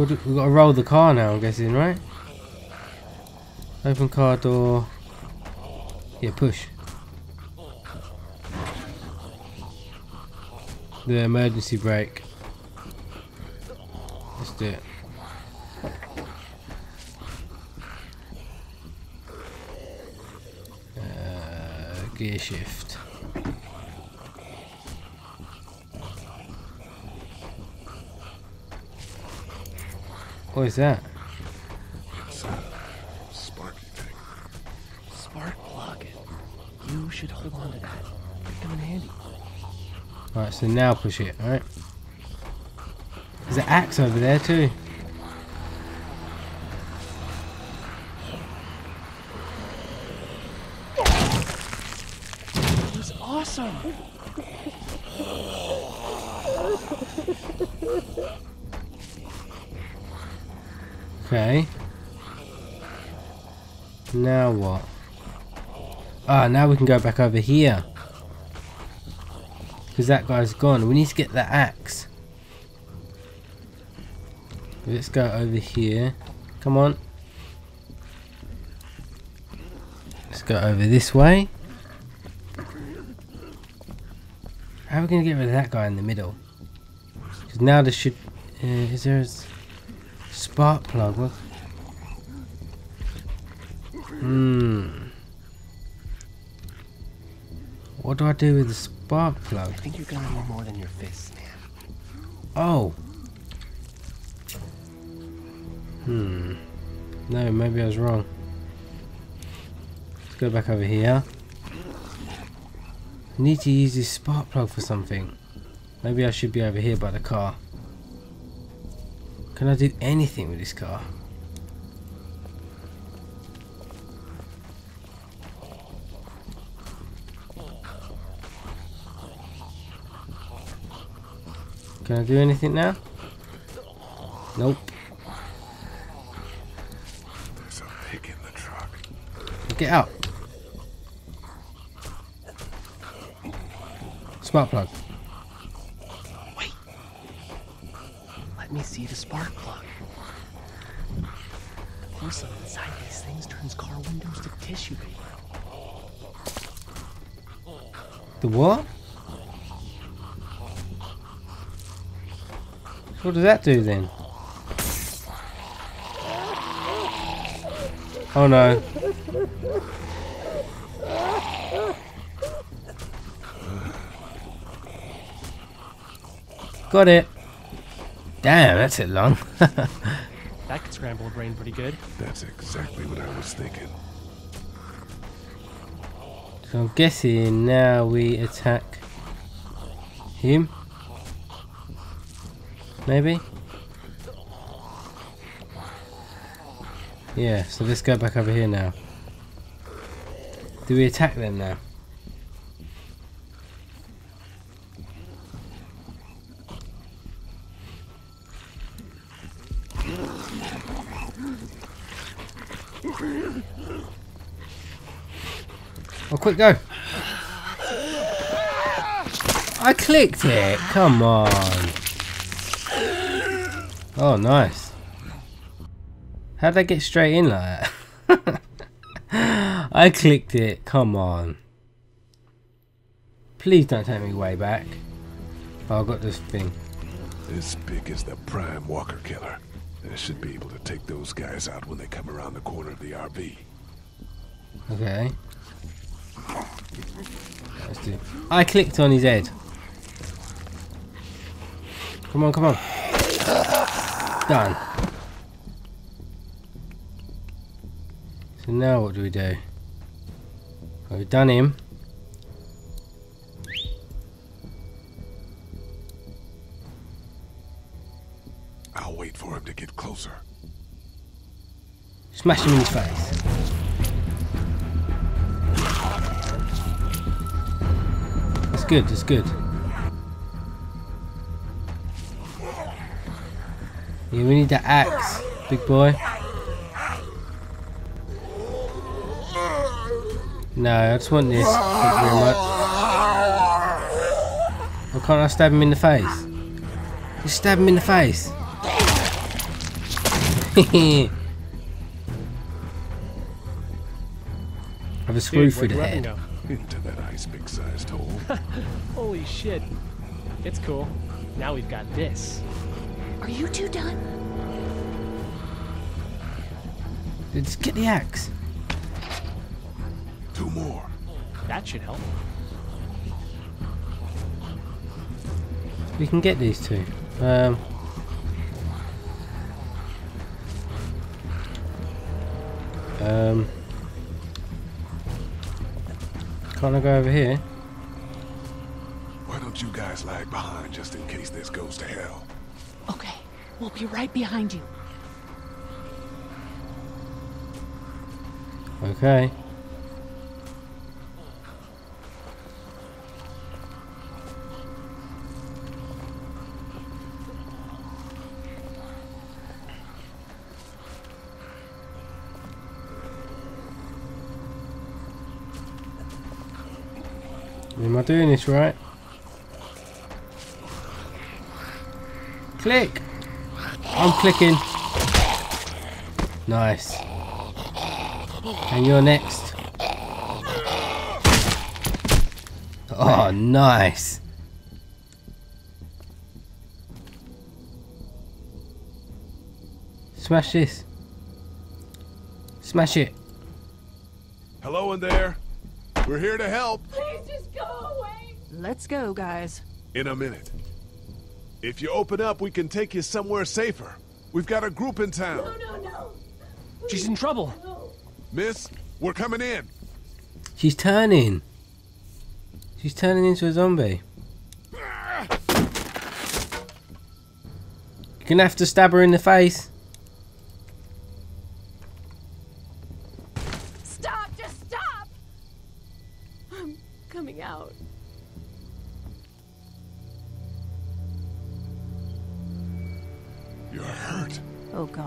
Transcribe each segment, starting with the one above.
We've got to roll the car now, I'm guessing, right? Open car door. Yeah, push. The emergency brake. Let's do it. Uh, gear shift. What is that? It's a sparky thing. Spark plug. You should hold on to that. It'd come in handy. Alright, so now push it, alright? There's an axe over there too. It was awesome. Okay. Now what? Ah, now we can go back over here. Because that guy's gone. We need to get the axe. Let's go over here. Come on. Let's go over this way. How are we going to get rid of that guy in the middle? Because now there should... Uh, is there a spark plug? What? Hmm. What do I do with the spark plug? I think you're gonna need more than your fists, man. Oh. Hmm. No, maybe I was wrong. Let's go back over here. I need to use this spark plug for something. Maybe I should be over here by the car. Can I do anything with this car? Can I do anything now? Nope. There's a pig in the truck. Get out. Smart plug. Let me see the spark plug. The porcelain inside these things turns car windows to tissue paper. The what? What does that do then? Oh no. Got it. Damn, that's it long. That could scramble a brain pretty good. That's exactly what I was thinking. so I'm guessing now we attack him. Maybe? Yeah, so let's go back over here now. Do we attack them now? Quick, go! I clicked it! Come on! Oh, nice. How'd I get straight in like that? I clicked it. Come on. Please don't take me way back. Oh, I got this thing. This pig is the prime walker killer. And it should be able to take those guys out when they come around the corner of the RV. Okay. Let's do. I clicked on his head. Come on, come on. Done. So now what do we do? Well, we've done him. I'll wait for him to get closer. Smash him in his face. Good, that's good. Yeah, we need the axe, big boy. No, I just want this. Thank you very much. Why can't I stab him in the face? Just stab him in the face. Have a screw Dude, through the head. Go? Into that ice big sized hole. Holy shit. It's cool. Now we've got this. Are you two done? Just get the axe. Two more. That should help. We can get these two. Um, um, can't I go over here? Why don't you guys lag behind just in case this goes to hell? Okay, we'll be right behind you. Okay. I doing this right? Click! I'm clicking. Nice. And you're next. Oh, nice. Smash this. Smash it. Hello in there. We're here to help. Please just go away. Let's go, guys. In a minute. If you open up, we can take you somewhere safer. We've got a group in town. No, no, no. She's in trouble. No. Miss, we're coming in. She's turning. She's turning into a zombie. You're gonna have to stab her in the face.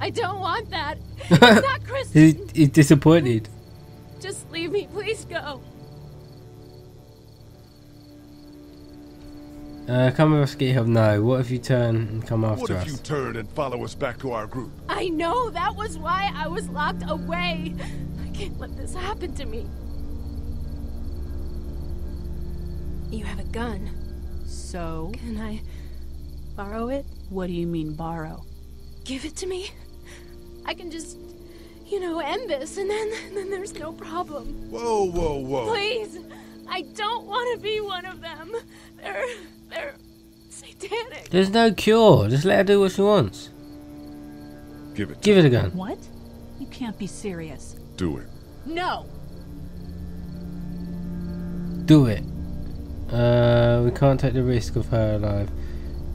I don't want that. It's not Kristen. He's, he's disappointed. Just leave me. Please go. Uh, come with us, get help. No. What if you turn and come after us? What if us? you turn and follow us back to our group? I know that was why I was locked away. I can't let this happen to me. You have a gun. So, Can I borrow it? what do you mean borrow? Give it to me? I can just, you know, end this and then then there's no problem. Whoa, whoa, whoa. Please. I don't want to be one of them. They're they're satanic. There's no cure. Just let her do what she wants. Give it. Give it a gun. What? You can't be serious. Do it. No! Do it. Uh, we can't take the risk of her alive.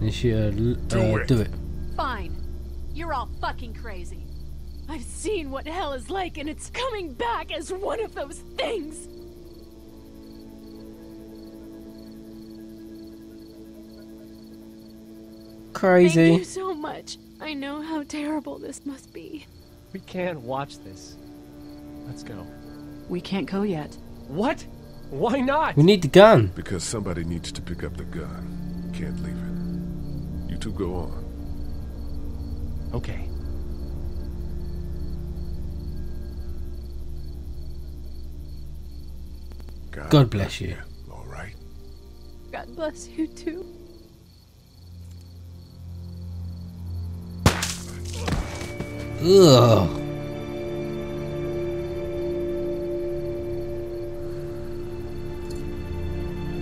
And she, uh, Do uh, it. do it. Fine. You're all fucking crazy. I've seen what hell is like and it's coming back as one of those things. Crazy. Thank you so much. I know how terrible this must be. We can't watch this. Let's go. We can't go yet. What? Why not? We need the gun. Because somebody needs to pick up the gun. Can't leave it. You two go on. Okay. God bless you. All right. God bless you too. Ugh.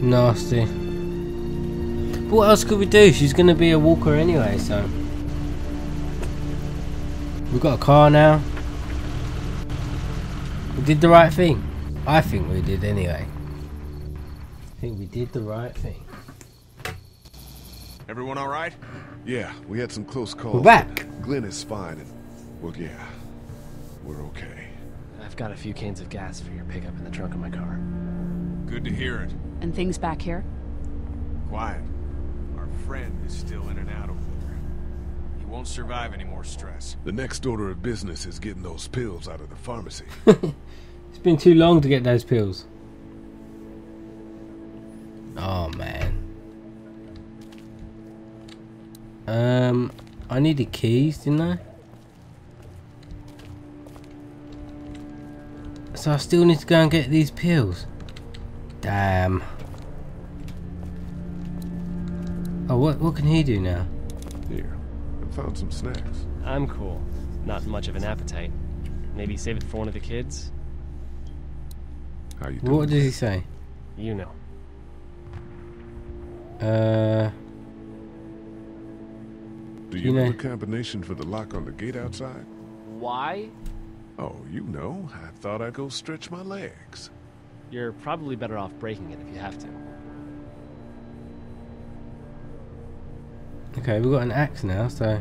Nasty. But what else could we do? She's gonna be a walker anyway, so. We've got a car now. We did the right thing. I think we did anyway. I think we did the right thing. Everyone all right? Yeah, we had some close calls. We're back. Glenn is fine, and well, yeah, we're okay. I I've got a few cans of gas for your pickup in the trunk of my car. Good to hear it. And things back here? Quiet. Our friend is still in and out over there. He won't survive any more stress. The next order of business is getting those pills out of the pharmacy. It's been too long to get those pills. Oh man. Um, I needed keys, didn't I? So I still need to go and get these pills. Damn. Oh, what what can he do now? Here, I found some snacks. I'm cool. Not much of an appetite. Maybe save it for one of the kids? How you doing? What does he say? You know. Uh, Do you you know know- the combination for the lock on the gate outside? Why? Oh, you know. I thought I'd go stretch my legs. You're probably better off breaking it if you have to. okay, we've got an axe now, so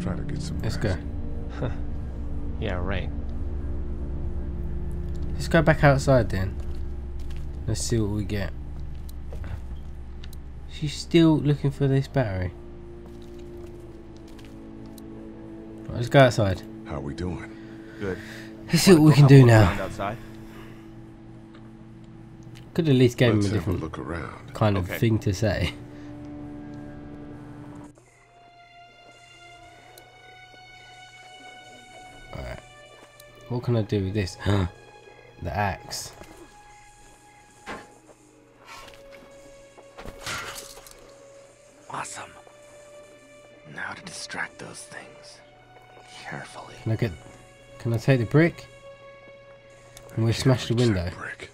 Try to get some let's go. Yeah, right. Let's go back outside then. Let's see what we get. She's still looking for this battery. Right, let's go outside. How are we doing? Good. Let's see what we can do now. Could at least give him Let's a have a different look around. kind of Okay. thing to say. Alright. What can I do with this? the axe. Awesome. Now to distract those things. Carefully. Can I get? Can I take the brick? And we smash the window. Brick.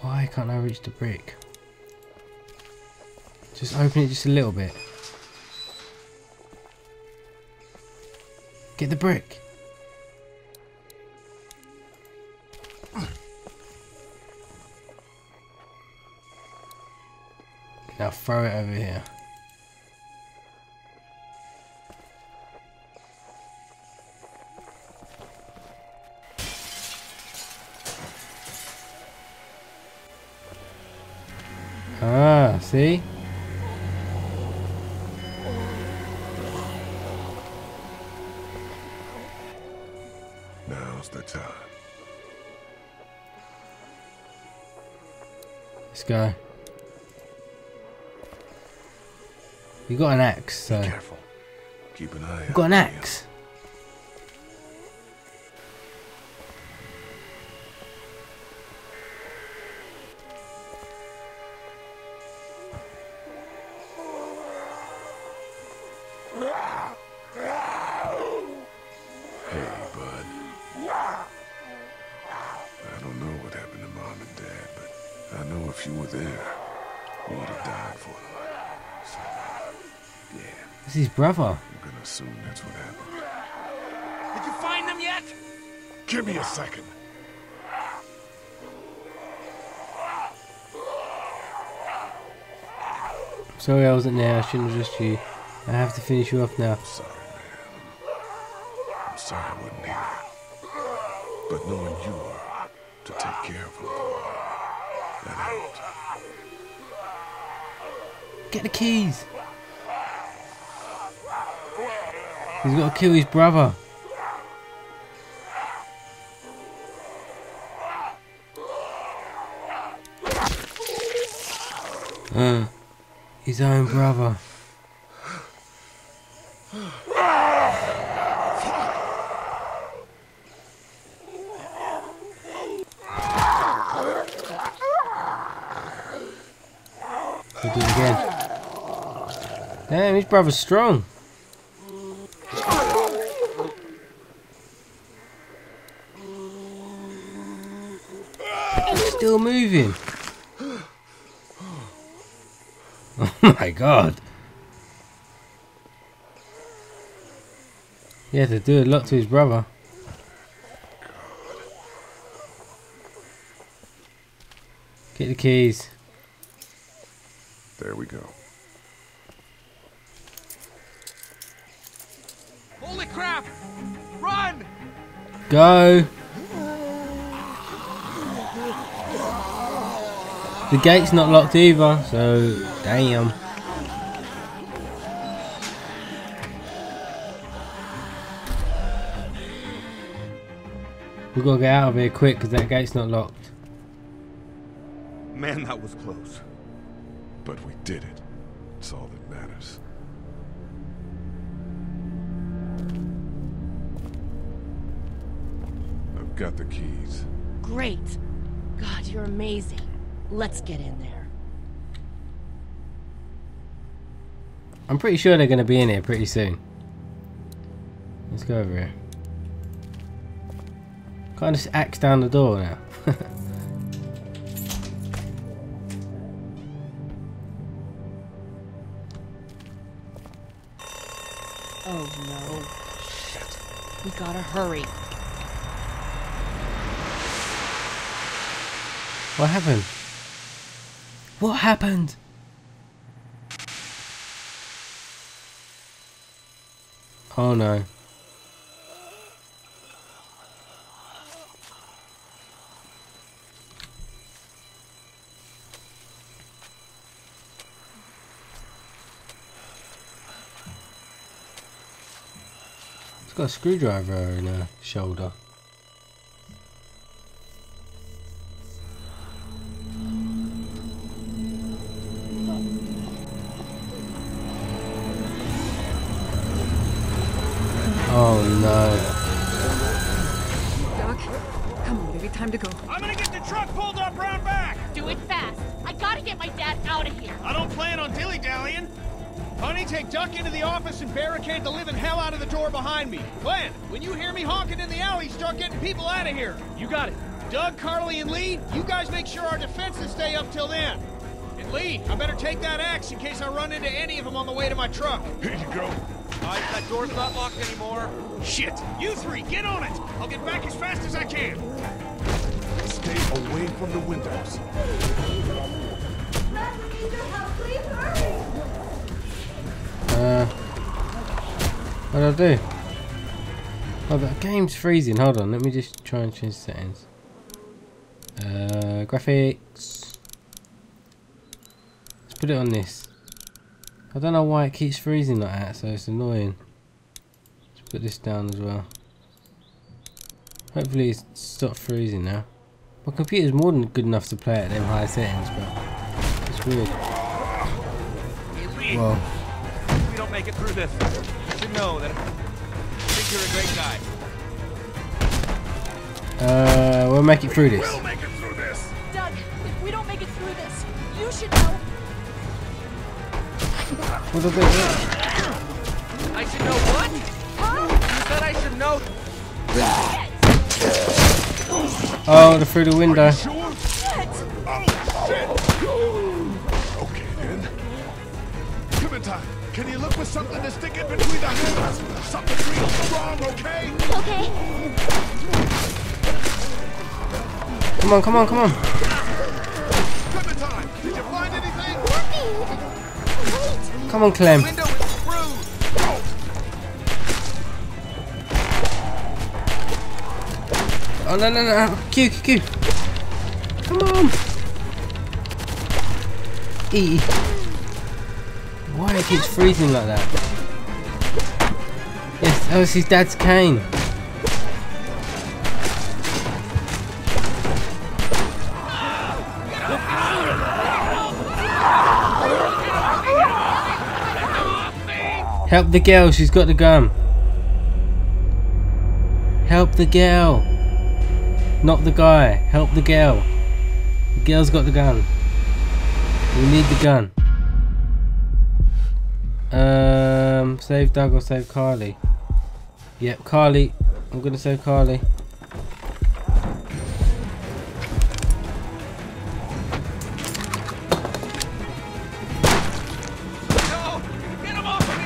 Why can't I reach the brick? Just open it just a little bit. Get the brick. Now throw it over here. Ah, see? Now's the time. Let's go. You got an axe, so. Be careful. Keep an eye You got an axe. Hey, bud. I don't know what happened to mom and dad, but I know if you were there, yeah, This is his brother. I'm gonna assume that's what happened. Did you find them yet? Give me a second. Sorry I wasn't there, I shouldn't have just you. I have to finish you off now. Sorry, man. I'm sorry I wasn't here. But knowing you were to take care of them, that helped. Get the keys! He's got to kill his brother. Uh, his own brother. It again. Damn, his brother's strong. He's still moving. Oh my god. He had to do a lot to his brother. Get the keys. There we go. Holy crap! Run! Go! The gate's not locked either, so damn. We gotta get out of here quick because that gate's not locked. Man, that was close. But we did it. It's all that matters. I've got the keys. Great. God, you're amazing. Let's get in there. I'm pretty sure they're gonna be in here pretty soon. Let's go over here. Can't just axe down the door now. Oh no. Shit. We gotta hurry. What happened? What happened? Oh no. It's got a screwdriver in her shoulder. Behind me. Glenn, when you hear me honking in the alley, start getting people out of here. You got it. Doug, Carley, and Lee, you guys make sure our defenses stay up till then. And Lee, I better take that axe in case I run into any of them on the way to my truck. Here you go. Alright, that door's not locked anymore. Shit! You three, get on it! I'll get back as fast as I can. Stay away from the windows. Uh, what do I do? Oh, the game's freezing. Hold on, let me just try and change settings. Uh, graphics. Let's put it on this. I don't know why it keeps freezing like that, so it's annoying. Let's put this down as well. Hopefully it's stopped freezing now. My computer's more than good enough to play at them high settings, but it's weird. Hey, Lee, Well, if we don't make it through this, you should know that you're a great guy. uh, we'll make it through this. We'll make it through this. Doug, if we don't make it through this, you should know. What do I do? I should know what? Huh? You said I should know. Oh, they're through the window. Sure? Oh, shit. Can you look for something to stick in between the hands? Something real strong, okay? Okay. Come on, come on, come on. Clementine, did you find anything? Come on, Clem. Window is screwed! Oh, no, no, no. Q, Q, Q. Come on. E. It keeps freezing like that? Yes, that was his dad's cane. Help the girl, she's got the gun. Help the girl. Not the guy. Help the girl. The girl's got the gun. We need the gun. Um, save Doug or save Carley. Yep, Carley. I'm gonna save Carley. No! Get him off me!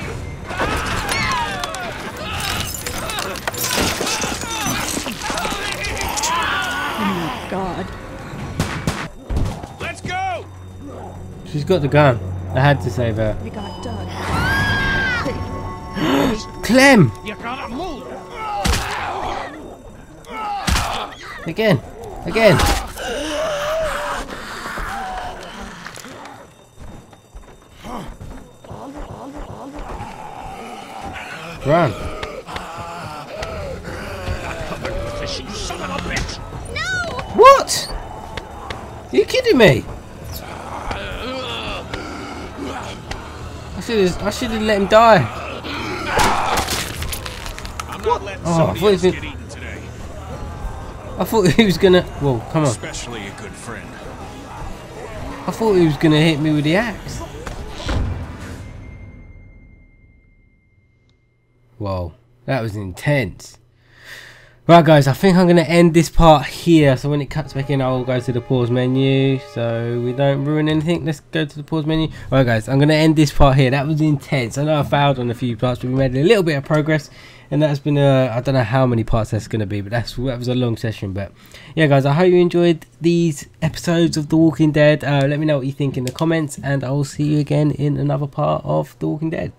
Oh my god. Let's go! She's got the gun. I had to save her. Clem! You gotta move! Again. Again. Run. What? Are you kidding me? I should have I should have let him die. I'm not letting Oh, I thought else he- get eaten today. I thought he was gonna Whoa, come on. Especially a good friend. I thought he was gonna hit me with the axe. Whoa, that was intense. Right guys, I think I'm going to end this part here. So when it cuts back in, I'll go to the pause menu. So we don't ruin anything. Let's go to the pause menu. Right guys, I'm going to end this part here. That was intense. I know I failed on a few parts, but we made a little bit of progress. And that's been, uh, I don't know how many parts that's going to be, but that's that was a long session. But yeah guys, I hope you enjoyed these episodes of The Walking Dead. Uh, let me know what you think in the comments. And I will see you again in another part of The Walking Dead.